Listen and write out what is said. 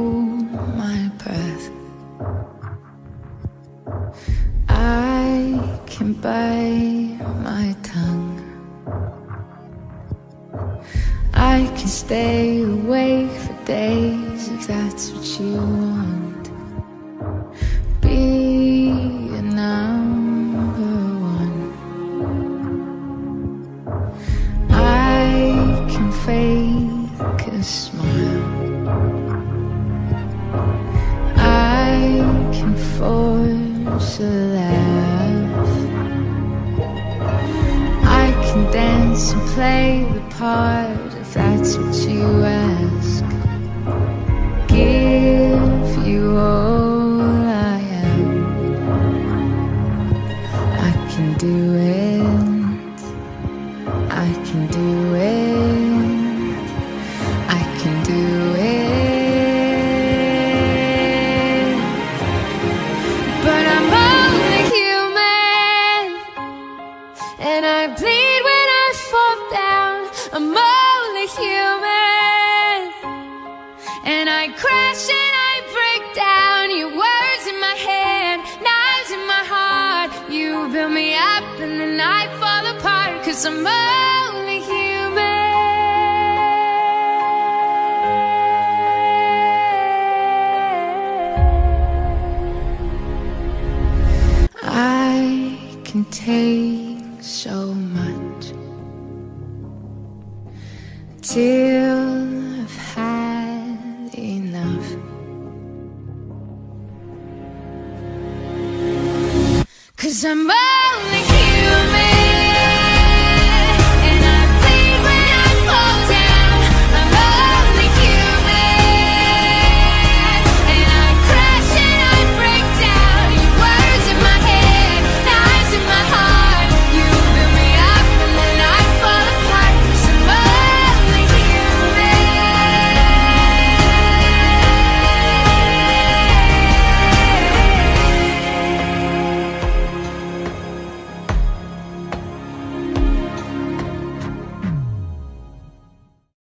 hold my breath. I can bite my tongue. I can stay awake for days if that's what you want. Be a number one. I can fake a a laugh. I can dance and play the part if that's what you ask. Give you all I am. I can do it. I can do it. And I crash and I break down. Your words in my head, knives in my heart. You build me up and then I fall apart. Cause I'm only human. I can take so much till Cause I'm only